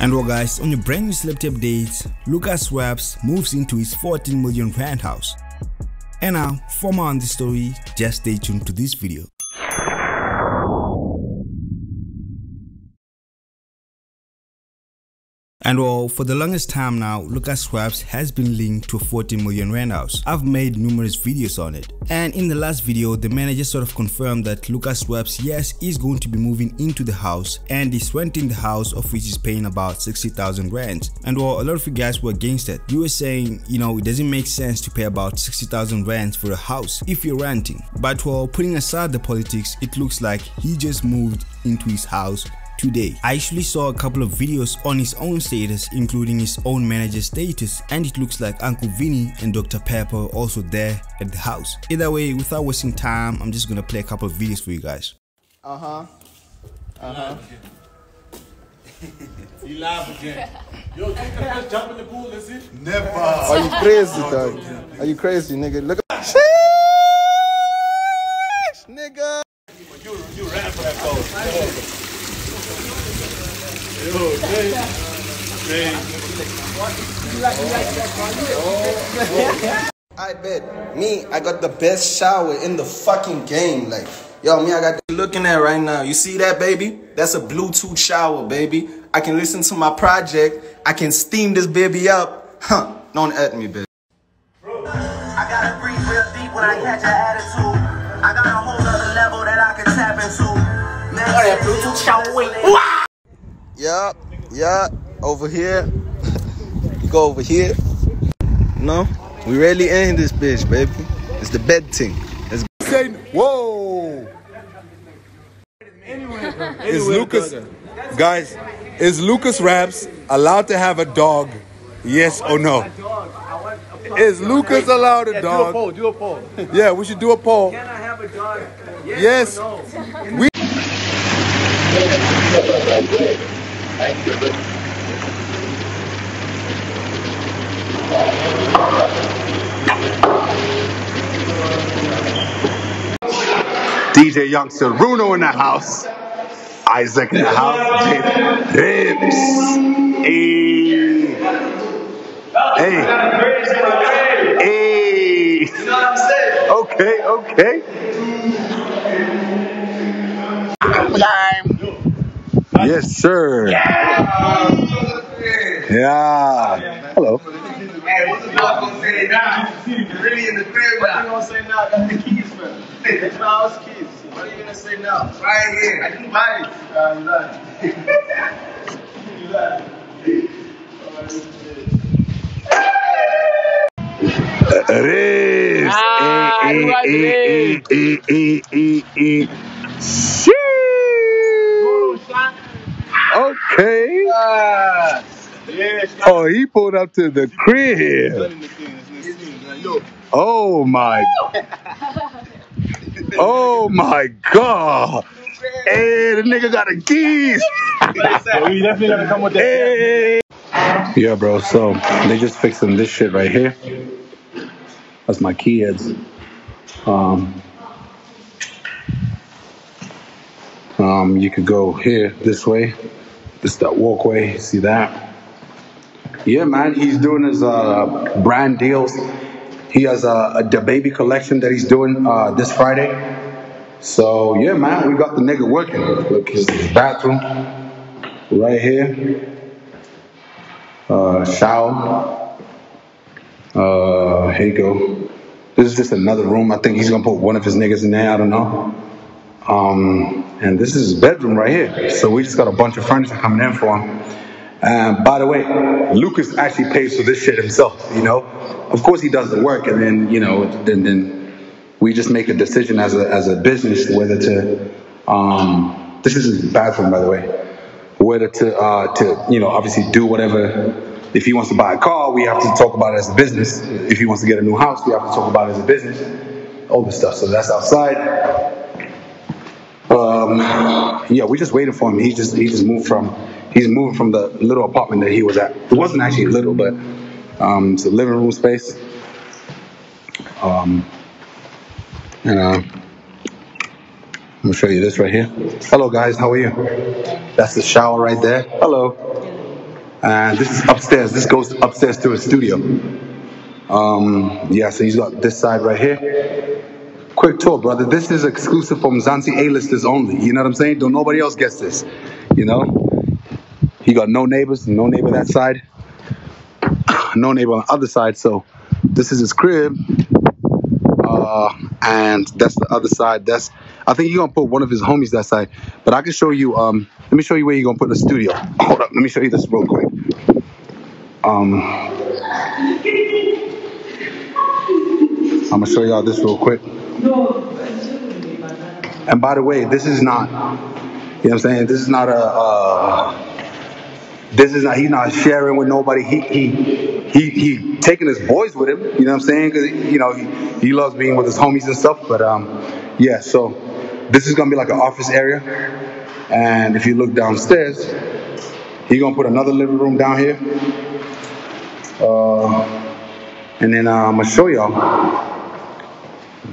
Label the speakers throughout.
Speaker 1: And well guys, on your brand new celebrity updates, Lucasraps moves into his 14 million rand house. And now, for more on this story, just stay tuned to this video. And well, for the longest time now, Lucasraps has been linked to a 40 million rand house. I've made numerous videos on it. And in the last video, the manager sort of confirmed that Lucasraps, yes, is going to be moving into the house and is renting the house of which he's paying about 60,000 rand. And well, a lot of you guys were against it. You were saying, you know, it doesn't make sense to pay about 60,000 rand for a house if you're renting. But while putting aside the politics, it looks like he just moved into his house today. I actually saw a couple of videos on his own status including his own manager status and it looks like Uncle Vinny and Dr. Pepper also there at the house. Either way, without wasting time, I'm just gonna play a couple of videos for you guys.
Speaker 2: Uh-huh. Uh-huh.
Speaker 3: He live again. Yo, take the first jump in the pool, let's see.
Speaker 4: Never.
Speaker 2: Are you crazy, dog? Are you crazy, nigga? Look at Sheesh, nigga.
Speaker 3: You, you ran for that goal. Yo, Jay. Jay.
Speaker 2: I bet. Me, I got the best shower in the fucking game. Like, yo, me, I got looking at right now. You see that, baby? That's a Bluetooth shower, baby. I can listen to my project. I can steam this baby up. Huh. Don't at me, bitch.
Speaker 5: I gotta breathe real deep when I catch an attitude. I got a whole other level that I can tap into. Man, that Bluetooth shower.
Speaker 2: Yup, yup. Over here. you go over here. No, we really in this bitch, baby. It's the bed thing. Let's
Speaker 4: Say, whoa. Is Lucas, guys, is Lucasraps allowed to have a dog? Yes or no? Is Lucas allowed a dog?
Speaker 3: do a poll.
Speaker 4: Yeah, we should do a poll.
Speaker 5: Can I have a dog?
Speaker 4: Yes. We DJ Youngster Bruno in the house. Isaac in the house. Ribs. Hey. Hey. Hey. Okay, okay. Yes, sir. Yeah. Hello.
Speaker 3: Hey, what's the dog gonna say now? You're really in the crib now. What you gonna say now? That's the keys, man. That's my house keys. What are you gonna say now? Right here. I didn't buy it. Uh, you lied. you lied.
Speaker 4: Ribs.
Speaker 6: Ah,
Speaker 4: Eh, eh,
Speaker 6: right,
Speaker 4: eh, eh, eh, eh, eh, eh. Sheesh. Okay. Oh, he pulled up to the crib. Oh my. Oh my God. Hey, the nigga got a keys.
Speaker 3: we definitely gotta come with that.
Speaker 4: Hey. Yeah, bro. So they just fixing this shit right here. That's my kids. Um, um, you could go here this way. Is that walkway. See that? Yeah, man. He's doing his uh, brand deals. He has a, a the baby collection that he's doing uh, this Friday. So yeah, man, we got the nigga working. Look, his bathroom right here. Uh, shower. Uh, here you go. This is just another room. I think he's gonna put one of his niggas in there. I don't know. Um, and this is his bedroom right here. So we just got a bunch of furniture coming in for him. And by the way, Lucas actually pays for this shit himself. You know, of course he does the work, and then you know, then then we just make a decision as a as a business whether to. Um, this is his bathroom, by the way. Whether to uh, to you know obviously do whatever. If he wants to buy a car, we have to talk about it as a business. If he wants to get a new house, we have to talk about it as a business. All this stuff. So that's outside. Um, yeah, we just waited for him. He just he just moved from he's moved from the little apartment that he was at. It wasn't actually little, but um, it's a living room space. Um, and uh, I'm gonna show you this right here. Hello guys, how are you? That's the shower right there. Hello. And this is upstairs. This goes upstairs to his studio. Um, yeah, so he's got this side right here. Quick tour, brother. This is exclusive from Mzansi A-listers only. You know what I'm saying? Don't nobody else gets this. You know? He got no neighbors, no neighbor that side, no neighbor on the other side. So this is his crib. Uh, and that's the other side. That's I think he's gonna put one of his homies that side. But I can show you. Um, let me show you where you're gonna put the studio. Hold up. Let me show you this real quick. Um, I'm gonna show y'all this real quick. And by the way, this is not. You know what I'm saying? This is not a. Uh, this is not. He's not sharing with nobody. He he he he taking his boys with him. You know what I'm saying? Because you know he, he loves being with his homies and stuff. But um, yeah. So this is gonna be like an office area. And if you look downstairs, he's gonna put another living room down here. Uh, and then uh, I'm gonna show y'all.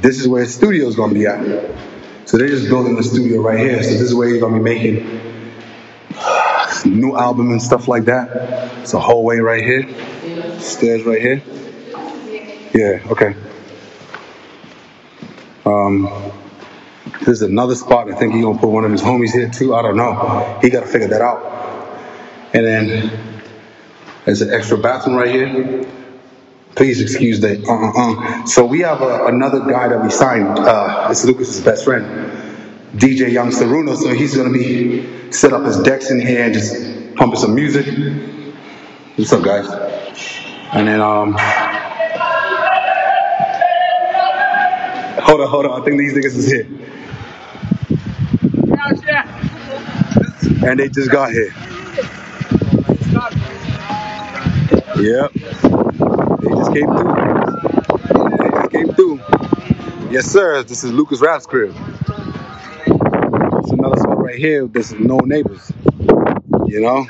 Speaker 4: This is where his studio is gonna be at. So they're just building the studio right here. So this is where he's gonna be making new album and stuff like that. It's a hallway right here. Stairs right here. Yeah, okay. Um, there's another spot. I think he's gonna put one of his homies here too. I don't know. He gotta figure that out. And then there's an extra bathroom right here. Please excuse that. Uh, uh, uh. So we have a, another guy that we signed. Uh, it's Lucas's best friend, DJ Young Runo. So he's gonna be set up his decks in here and just pumping some music. What's up, guys? And then um, hold on, hold on. I think these niggas is here. And they just got here. Yep. Just came through. They just came through. Yes, sir. This is Lucas Rap's crib. It's another spot right here. There's no neighbors. You know?